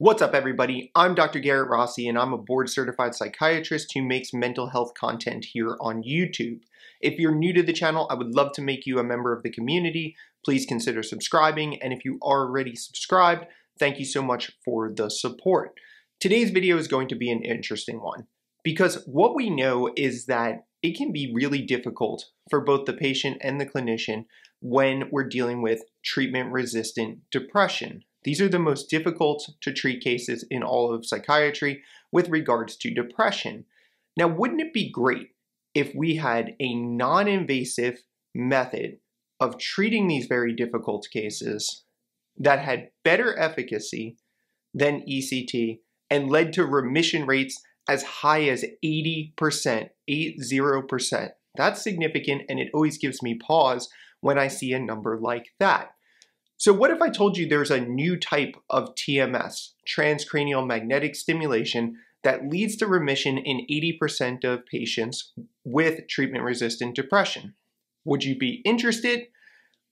What's up, everybody? I'm Dr. Garrett Rossi, and I'm a board certified psychiatrist who makes mental health content here on YouTube. If you're new to the channel, I would love to make you a member of the community. Please consider subscribing, and if you are already subscribed, thank you so much for the support. Today's video is going to be an interesting one because what we know is that it can be really difficult for both the patient and the clinician when we're dealing with treatment resistant depression. These are the most difficult to treat cases in all of psychiatry with regards to depression. Now, wouldn't it be great if we had a non invasive method of treating these very difficult cases that had better efficacy than ECT and led to remission rates as high as 80%, 80%. That's significant and it always gives me pause when I see a number like that. So what if I told you there's a new type of TMS, transcranial magnetic stimulation, that leads to remission in 80% of patients with treatment-resistant depression? Would you be interested?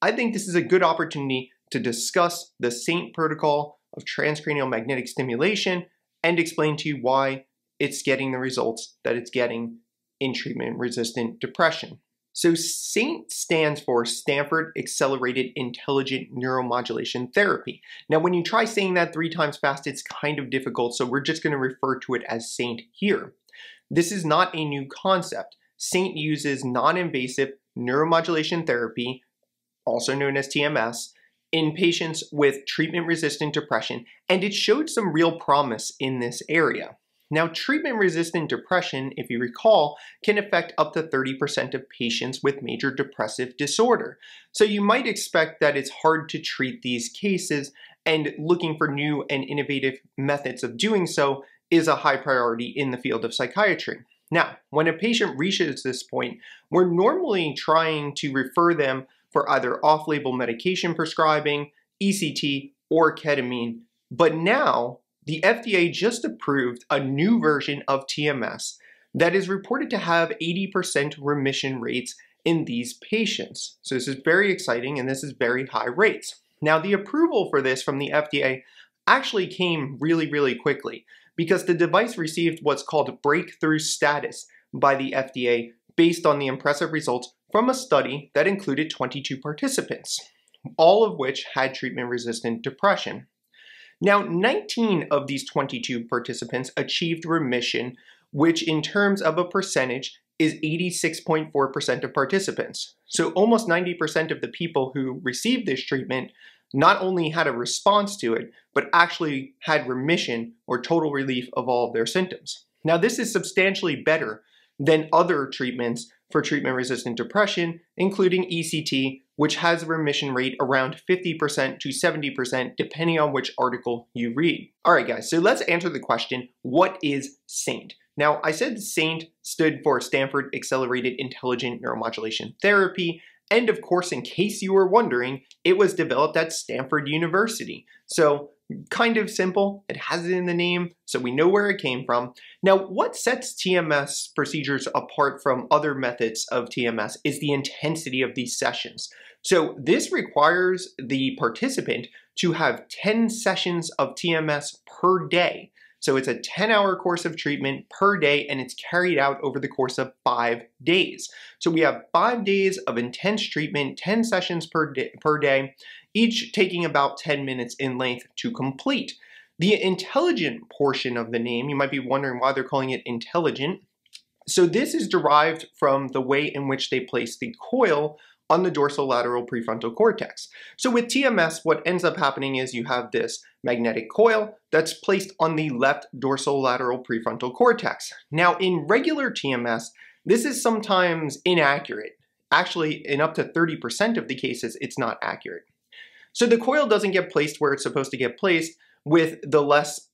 I think this is a good opportunity to discuss the SAINT protocol of transcranial magnetic stimulation and explain to you why it's getting the results that it's getting in treatment-resistant depression. So SAINT stands for Stanford Accelerated Intelligent Neuromodulation Therapy. Now, when you try saying that three times fast, it's kind of difficult, so we're just gonna refer to it as SAINT here. This is not a new concept. SAINT uses non-invasive neuromodulation therapy, also known as TMS, in patients with treatment-resistant depression, and it showed some real promise in this area. Now, treatment-resistant depression, if you recall, can affect up to 30% of patients with major depressive disorder. So you might expect that it's hard to treat these cases and looking for new and innovative methods of doing so is a high priority in the field of psychiatry. Now, when a patient reaches this point, we're normally trying to refer them for either off-label medication prescribing, ECT, or ketamine. But now, the FDA just approved a new version of TMS that is reported to have 80% remission rates in these patients. So this is very exciting and this is very high rates. Now the approval for this from the FDA actually came really, really quickly because the device received what's called breakthrough status by the FDA based on the impressive results from a study that included 22 participants, all of which had treatment-resistant depression. Now, 19 of these 22 participants achieved remission, which in terms of a percentage is 86.4% of participants. So almost 90% of the people who received this treatment not only had a response to it, but actually had remission or total relief of all of their symptoms. Now, this is substantially better than other treatments for treatment-resistant depression, including ECT, which has a remission rate around 50% to 70% depending on which article you read. All right, guys, so let's answer the question, what is SAINT? Now, I said SAINT stood for Stanford Accelerated Intelligent Neuromodulation Therapy, and of course, in case you were wondering, it was developed at Stanford University. So kind of simple. It has it in the name, so we know where it came from. Now, what sets TMS procedures apart from other methods of TMS is the intensity of these sessions. So this requires the participant to have 10 sessions of TMS per day. So it's a 10 hour course of treatment per day and it's carried out over the course of five days. So we have five days of intense treatment, 10 sessions per day, per day each taking about 10 minutes in length to complete. The intelligent portion of the name, you might be wondering why they're calling it intelligent. So this is derived from the way in which they place the coil on the dorsolateral prefrontal cortex. So with TMS, what ends up happening is you have this magnetic coil that's placed on the left dorsolateral prefrontal cortex. Now in regular TMS, this is sometimes inaccurate. Actually, in up to 30% of the cases, it's not accurate. So the coil doesn't get placed where it's supposed to get placed with the less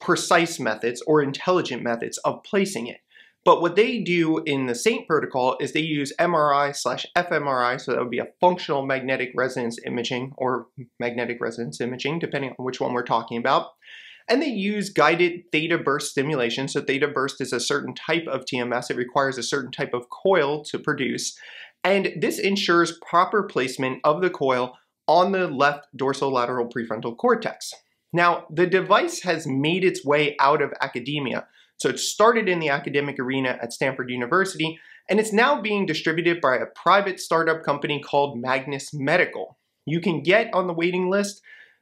precise methods or intelligent methods of placing it. But what they do in the SAINT protocol is they use MRI slash fMRI, so that would be a functional magnetic resonance imaging or magnetic resonance imaging, depending on which one we're talking about. And they use guided theta burst stimulation. So theta burst is a certain type of TMS. It requires a certain type of coil to produce. And this ensures proper placement of the coil on the left dorsolateral prefrontal cortex. Now, the device has made its way out of academia. So it started in the academic arena at Stanford University, and it's now being distributed by a private startup company called Magnus Medical. You can get on the waiting list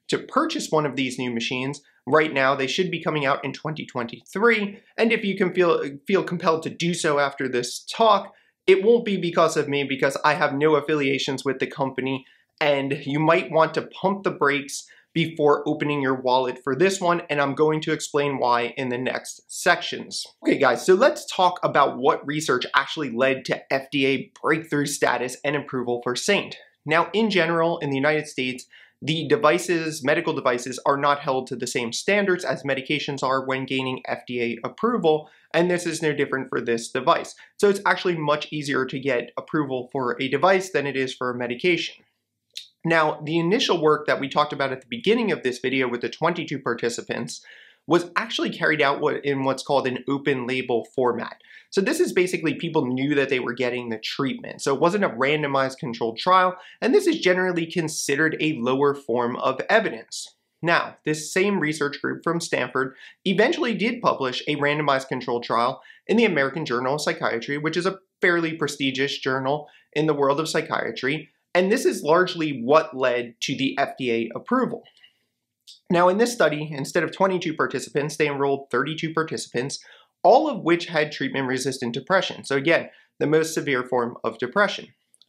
to purchase one of these new machines. Right now, they should be coming out in 2023, and if you can feel, feel compelled to do so after this talk, it won't be because of me because I have no affiliations with the company and you might want to pump the brakes before opening your wallet for this one, and I'm going to explain why in the next sections. Okay guys, so let's talk about what research actually led to FDA breakthrough status and approval for Saint. Now, in general, in the United States, the devices, medical devices, are not held to the same standards as medications are when gaining FDA approval, and this is no different for this device. So it's actually much easier to get approval for a device than it is for a medication. Now, the initial work that we talked about at the beginning of this video with the 22 participants was actually carried out in what's called an open label format. So this is basically people knew that they were getting the treatment. So it wasn't a randomized controlled trial, and this is generally considered a lower form of evidence. Now, this same research group from Stanford eventually did publish a randomized controlled trial in the American Journal of Psychiatry, which is a fairly prestigious journal in the world of psychiatry, and this is largely what led to the FDA approval. Now, in this study, instead of 22 participants, they enrolled 32 participants, all of which had treatment resistant depression. So, again, the most severe form of depression.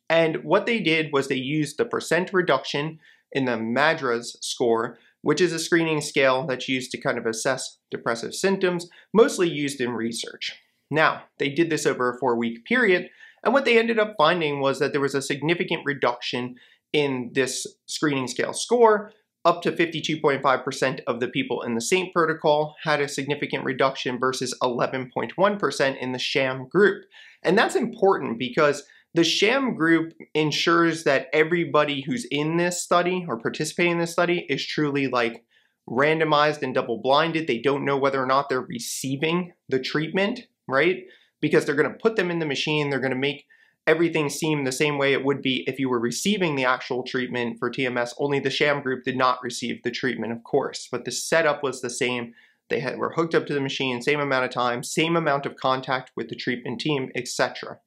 And what they did was they used the percent reduction in the MADRS score, which is a screening scale that's used to kind of assess depressive symptoms, mostly used in research. Now, they did this over a four week period, and what they ended up finding was that there was a significant reduction in this screening scale score. Up to 52.5% of the people in the SAINT protocol had a significant reduction versus 11.1% in the sham group. And that's important because the sham group ensures that everybody who's in this study or participating in this study is truly like randomized and double blinded. They don't know whether or not they're receiving the treatment, right? Because they're going to put them in the machine. They're going to make everything seem the same way it would be if you were receiving the actual treatment for TMS, only the sham group did not receive the treatment, of course. But the setup was the same. They had, were hooked up to the machine, same amount of time, same amount of contact with the treatment team, etc.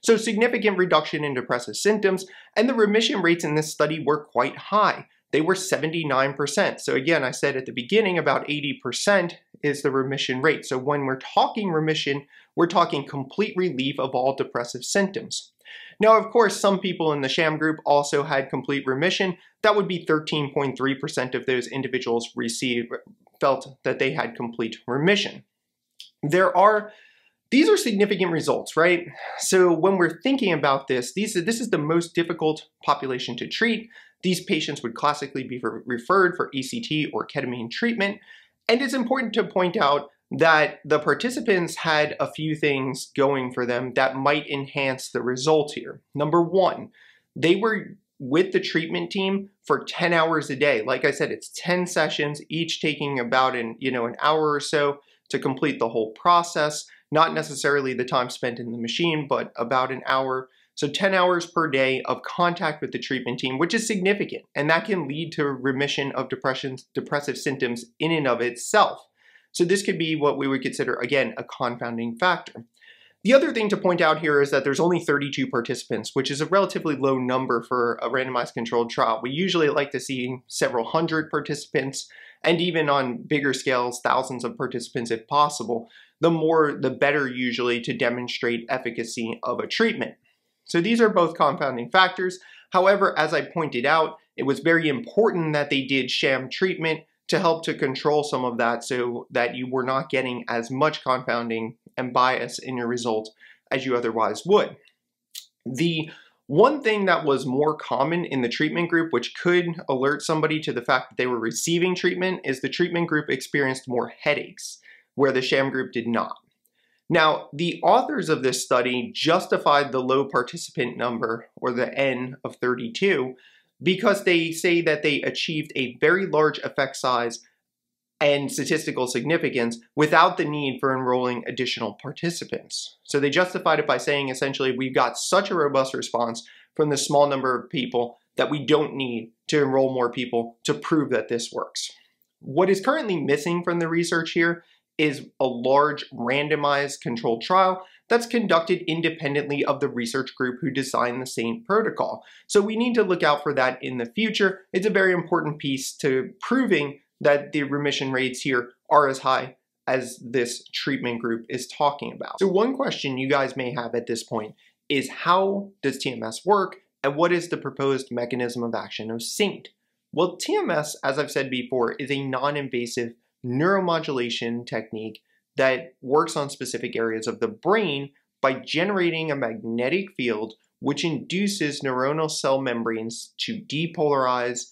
So significant reduction in depressive symptoms, and the remission rates in this study were quite high they were 79%. So again, I said at the beginning about 80% is the remission rate. So when we're talking remission, we're talking complete relief of all depressive symptoms. Now, of course, some people in the sham group also had complete remission. That would be 13.3% of those individuals received, felt that they had complete remission. There are these are significant results, right? So when we're thinking about this, these, this is the most difficult population to treat. These patients would classically be referred for ECT or ketamine treatment. And it's important to point out that the participants had a few things going for them that might enhance the result here. Number one, they were with the treatment team for 10 hours a day. Like I said, it's 10 sessions, each taking about an, you know, an hour or so to complete the whole process. Not necessarily the time spent in the machine, but about an hour. So 10 hours per day of contact with the treatment team, which is significant, and that can lead to remission of depression, depressive symptoms in and of itself. So this could be what we would consider, again, a confounding factor. The other thing to point out here is that there's only 32 participants, which is a relatively low number for a randomized controlled trial. We usually like to see several hundred participants, and even on bigger scales, thousands of participants if possible. The more, the better usually to demonstrate efficacy of a treatment. So these are both confounding factors. However, as I pointed out, it was very important that they did sham treatment to help to control some of that so that you were not getting as much confounding and bias in your result as you otherwise would. The one thing that was more common in the treatment group, which could alert somebody to the fact that they were receiving treatment, is the treatment group experienced more headaches, where the sham group did not. Now, the authors of this study justified the low participant number, or the N of 32, because they say that they achieved a very large effect size and statistical significance without the need for enrolling additional participants. So they justified it by saying essentially we've got such a robust response from the small number of people that we don't need to enroll more people to prove that this works. What is currently missing from the research here is a large randomized controlled trial that's conducted independently of the research group who designed the SAINT protocol. So we need to look out for that in the future. It's a very important piece to proving that the remission rates here are as high as this treatment group is talking about. So one question you guys may have at this point is how does TMS work and what is the proposed mechanism of action of SAINT? Well, TMS, as I've said before, is a non-invasive neuromodulation technique that works on specific areas of the brain by generating a magnetic field which induces neuronal cell membranes to depolarize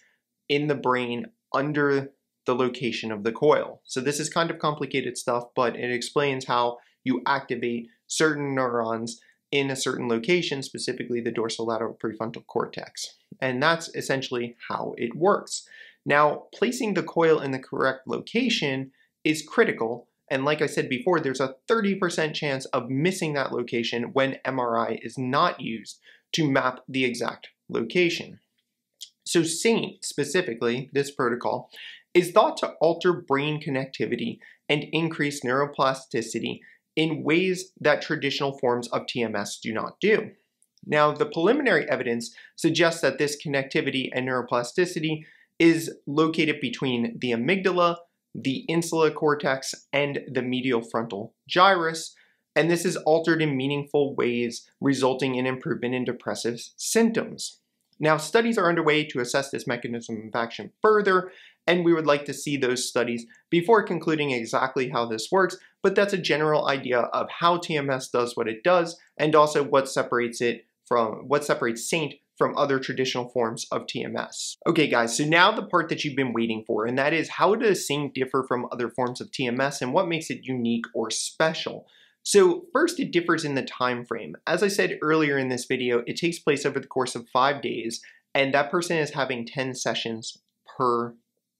in the brain under the location of the coil. So this is kind of complicated stuff, but it explains how you activate certain neurons in a certain location, specifically the dorsolateral prefrontal cortex. And that's essentially how it works. Now, placing the coil in the correct location is critical and like I said before, there's a 30% chance of missing that location when MRI is not used to map the exact location. So SAINT, specifically, this protocol, is thought to alter brain connectivity and increase neuroplasticity in ways that traditional forms of TMS do not do. Now, the preliminary evidence suggests that this connectivity and neuroplasticity is located between the amygdala, the insula cortex, and the medial frontal gyrus, and this is altered in meaningful ways, resulting in improvement in depressive symptoms. Now, studies are underway to assess this mechanism of action further, and we would like to see those studies before concluding exactly how this works, but that's a general idea of how TMS does what it does, and also what separates it from, what separates SAINT from other traditional forms of TMS. Okay guys, so now the part that you've been waiting for, and that is how does SAINT differ from other forms of TMS and what makes it unique or special? So first it differs in the time frame. As I said earlier in this video, it takes place over the course of five days, and that person is having 10 sessions per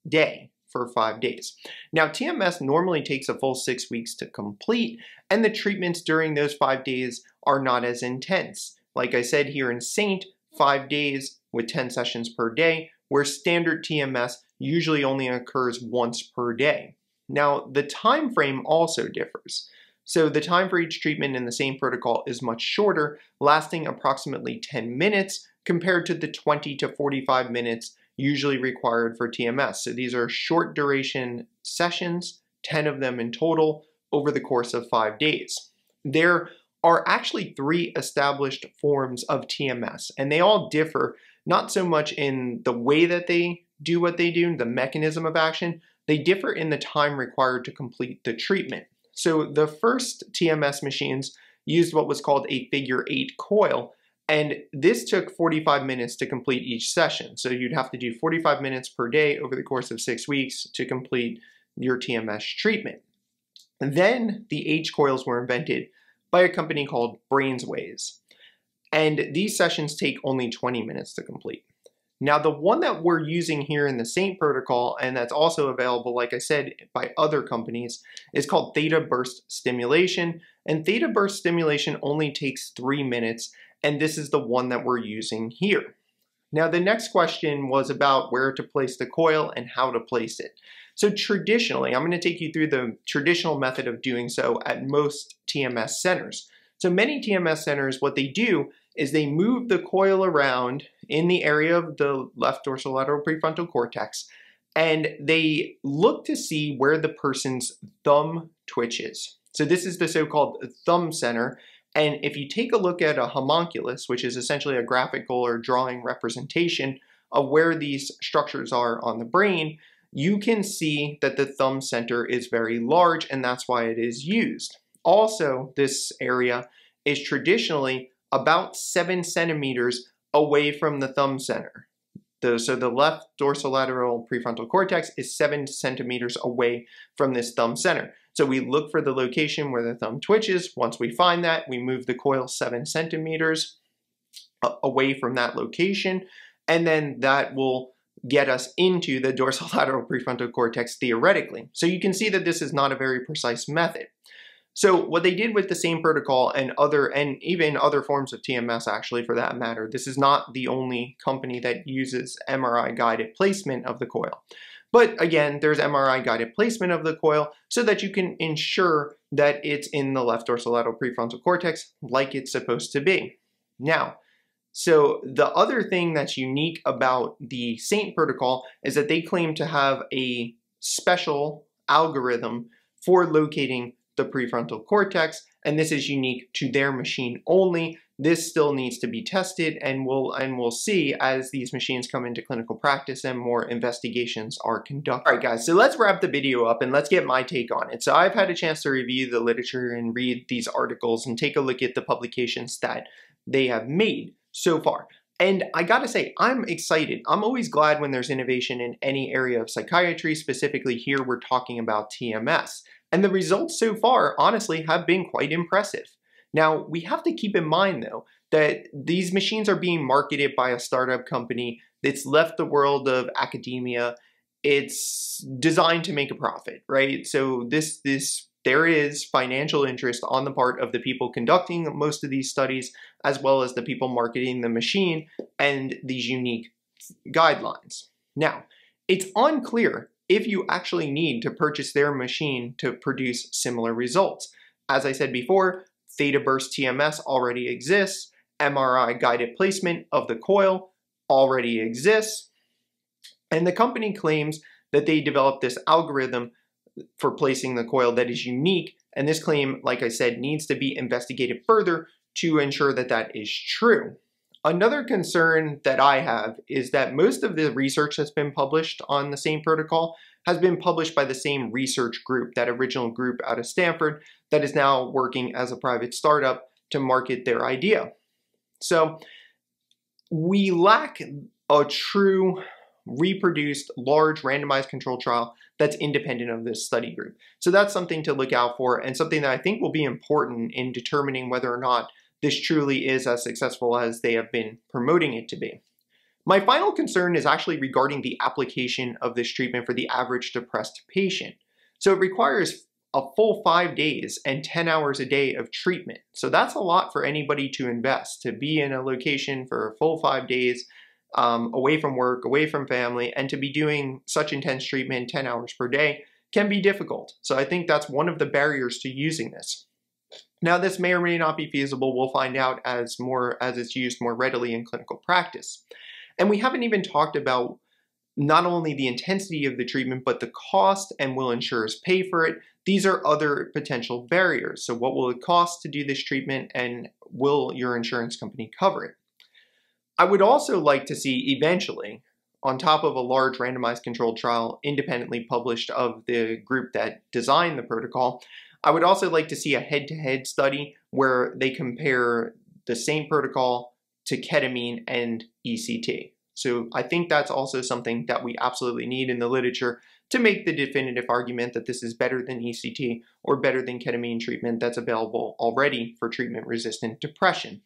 day for five days. Now, TMS normally takes a full six weeks to complete, and the treatments during those five days are not as intense. Like I said here in SAINT, five days with 10 sessions per day, where standard TMS usually only occurs once per day. Now, the time frame also differs. So the time for each treatment in the SAINT protocol is much shorter, lasting approximately 10 minutes compared to the 20 to 45 minutes usually required for TMS. So these are short duration sessions, 10 of them in total, over the course of five days. There are actually three established forms of TMS, and they all differ not so much in the way that they do what they do, the mechanism of action, they differ in the time required to complete the treatment. So the first TMS machines used what was called a figure eight coil, and this took 45 minutes to complete each session. So you'd have to do 45 minutes per day over the course of six weeks to complete your TMS treatment. And then the H coils were invented by a company called Brainsways. And these sessions take only 20 minutes to complete. Now, the one that we're using here in the SAINT protocol, and that's also available, like I said, by other companies, is called theta burst stimulation. And theta burst stimulation only takes three minutes, and this is the one that we're using here. Now, the next question was about where to place the coil and how to place it. So traditionally, I'm going to take you through the traditional method of doing so at most TMS centers. So many TMS centers, what they do is they move the coil around in the area of the left dorsolateral prefrontal cortex, and they look to see where the person's thumb twitches. So this is the so-called thumb center, and if you take a look at a homunculus, which is essentially a graphical or drawing representation of where these structures are on the brain, you can see that the thumb center is very large and that's why it is used. Also, this area is traditionally about seven centimeters away from the thumb center. The, so the left dorsolateral prefrontal cortex is seven centimeters away from this thumb center. So we look for the location where the thumb twitches. Once we find that, we move the coil seven centimeters uh, away from that location, and then that will get us into the dorsolateral prefrontal cortex theoretically. So you can see that this is not a very precise method. So what they did with the SAINT protocol and other and even other forms of TMS actually for that matter, this is not the only company that uses MRI guided placement of the coil. But again, there's MRI guided placement of the coil so that you can ensure that it's in the left dorsolateral prefrontal cortex like it's supposed to be. Now, so the other thing that's unique about the SAINT protocol is that they claim to have a special algorithm for locating the prefrontal cortex, and this is unique to their machine only. This still needs to be tested and we'll, and we'll see as these machines come into clinical practice and more investigations are conducted. All right guys, so let's wrap the video up and let's get my take on it. So I've had a chance to review the literature and read these articles and take a look at the publications that they have made so far. And I gotta say, I'm excited. I'm always glad when there's innovation in any area of psychiatry. Specifically here, we're talking about TMS. And the results so far, honestly, have been quite impressive. Now, we have to keep in mind, though, that these machines are being marketed by a startup company that's left the world of academia. It's designed to make a profit, right? So this this there is financial interest on the part of the people conducting most of these studies, as well as the people marketing the machine and these unique guidelines. Now, it's unclear if you actually need to purchase their machine to produce similar results. As I said before, Theta Burst TMS already exists, MRI guided placement of the coil already exists, and the company claims that they developed this algorithm for placing the coil that is unique, and this claim, like I said, needs to be investigated further to ensure that that is true. Another concern that I have is that most of the research that's been published on the SAINT protocol has been published by the same research group, that original group out of Stanford that is now working as a private startup to market their idea. So we lack a true reproduced large randomized control trial that's independent of this study group. So that's something to look out for and something that I think will be important in determining whether or not this truly is as successful as they have been promoting it to be. My final concern is actually regarding the application of this treatment for the average depressed patient. So it requires a full five days and 10 hours a day of treatment. So that's a lot for anybody to invest, to be in a location for a full five days, um, away from work, away from family, and to be doing such intense treatment 10 hours per day can be difficult. So I think that's one of the barriers to using this. Now this may or may not be feasible, we'll find out as more as it's used more readily in clinical practice. And we haven't even talked about not only the intensity of the treatment, but the cost and will insurers pay for it. These are other potential barriers. So what will it cost to do this treatment and will your insurance company cover it? I would also like to see eventually, on top of a large randomized controlled trial independently published of the group that designed the protocol, I would also like to see a head-to-head study where they compare the SAINT protocol to ketamine and ECT. So I think that's also something that we absolutely need in the literature to make the definitive argument that this is better than ECT or better than ketamine treatment that's available already for treatment-resistant depression.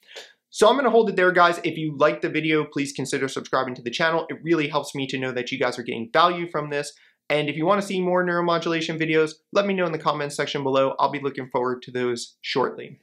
So I'm going to hold it there, guys. If you like the video, please consider subscribing to the channel. It really helps me to know that you guys are getting value from this. And if you want to see more neuromodulation videos, let me know in the comments section below. I'll be looking forward to those shortly.